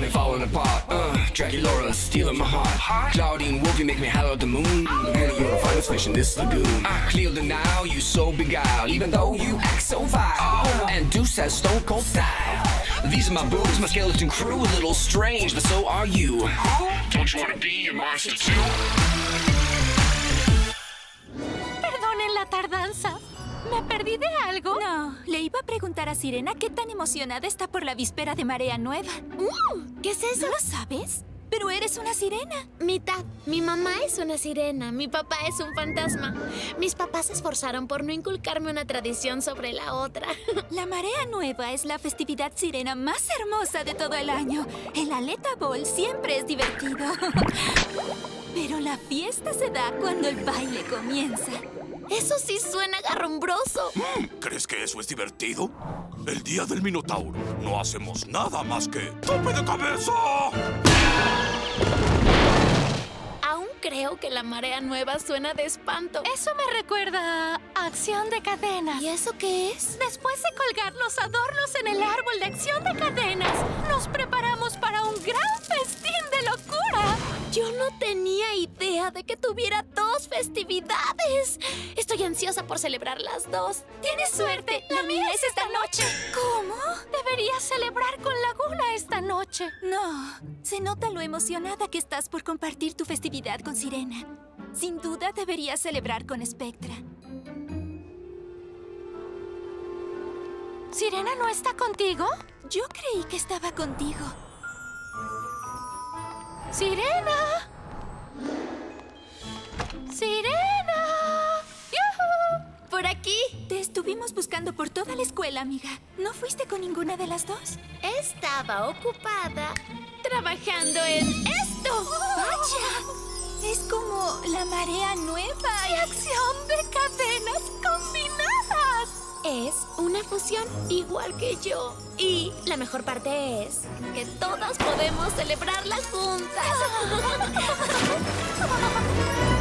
Uh, Dracula stealing my heart. Claudine Wolfie make me holler at the moon. Oh. And you're the finest fish in this lagoon. I clear the now, you so beguiled. Even though you act so vile. Oh. And Deuce has stone cold style. These are my boobs, my skeleton crew. A little strange, but so are you. Don't you wanna be a monster too? Perdonen la tardanza. ¿Me perdí de algo? No, le iba a preguntar a Sirena qué tan emocionada está por la víspera de Marea Nueva. Mm, ¿Qué es eso? ¿No lo sabes? Pero eres una sirena. Mitad. Mi mamá es una sirena, mi papá es un fantasma. Mis papás se esforzaron por no inculcarme una tradición sobre la otra. La Marea Nueva es la festividad sirena más hermosa de todo el año. El Aleta Ball siempre es divertido. Pero la fiesta se da cuando el baile comienza. Eso sí suena garrumbroso. ¿Crees que eso es divertido? El día del Minotauro no hacemos nada más que ¡tope de cabeza! Aún creo que la marea nueva suena de espanto. Eso me recuerda a Acción de Cadenas. ¿Y eso qué es? Después de colgar los adornos en el árbol de Acción de Cadenas, nos preparamos para idea de que tuviera dos festividades. Estoy ansiosa por celebrar las dos. Tienes suerte. La mía es esta noche. ¿Cómo? Deberías celebrar con la gula esta noche. No, se nota lo emocionada que estás por compartir tu festividad con Sirena. Sin duda deberías celebrar con Spectra. ¿Sirena no está contigo? Yo creí que estaba contigo. ¡Sirena! Estuvimos buscando por toda la escuela, amiga. ¿No fuiste con ninguna de las dos? Estaba ocupada trabajando en esto. ¡Vaya! Es como la marea nueva y acción de cadenas combinadas. Es una fusión igual que yo. Y la mejor parte es que todas podemos celebrarla juntas.